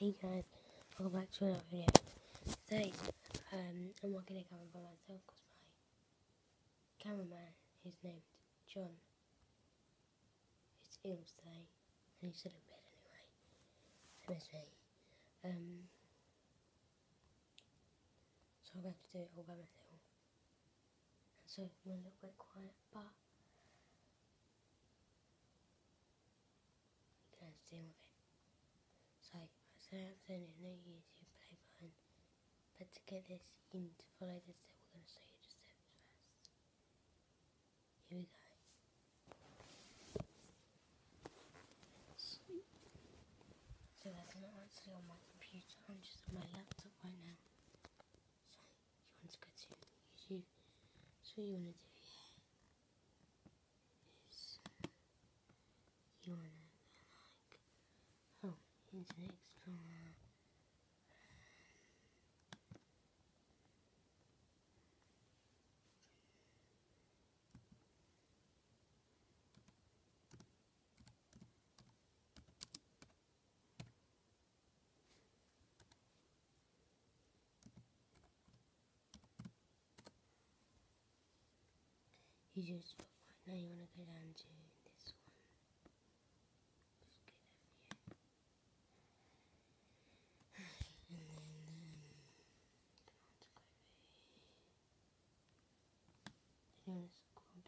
Hey guys, welcome back to another video. Today, um, I'm working a camera by myself because my cameraman, his name's John, is ill today and he's still in bed anyway. So miss me. Um, so I'm going to do it all by myself. And so I'm a little bit quiet, but you can to deal with it. So, it no YouTube play button. But to get this, you need to follow the step. We're going to show you the steps first. Here we go. So that's not actually on my computer. I'm just on my laptop right now. So you want to go to YouTube. So what you want to do here is you want to like Explorer. You just now you want to go down to this one. Just get over here. And then um, come on to go over here. Then you want to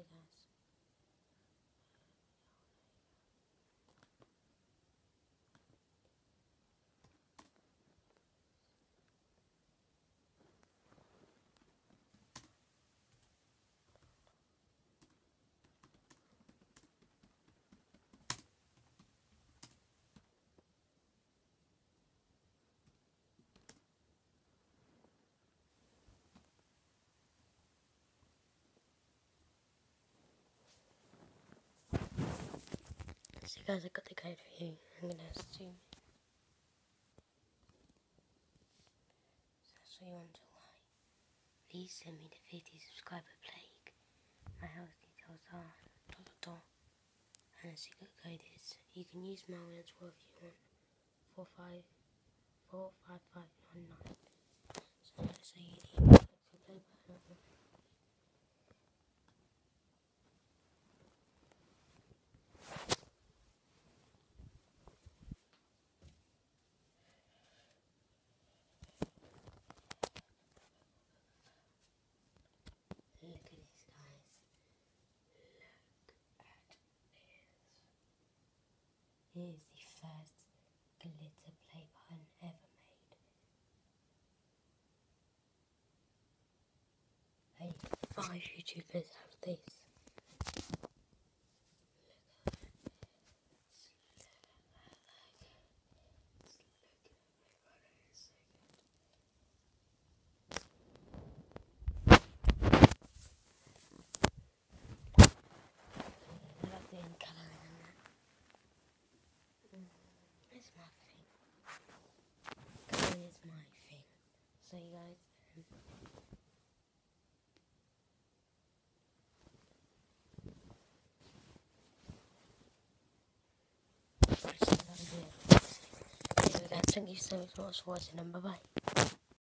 Sorry guys. guys, I got the code for you. I'm gonna assume. So that's you want to lie? Please send me the 50 subscriber plague. My health details are dot dot dot. And the secret code is you can use my one as well if you want. 45455599. Is the first glitter play button ever made. Hey, five YouTubers have this. Look at it. Look at it. It's so good. I like doing colouring and that. Mm, It's my thing. My thing. So you guys, Thank you so much for watching and bye bye.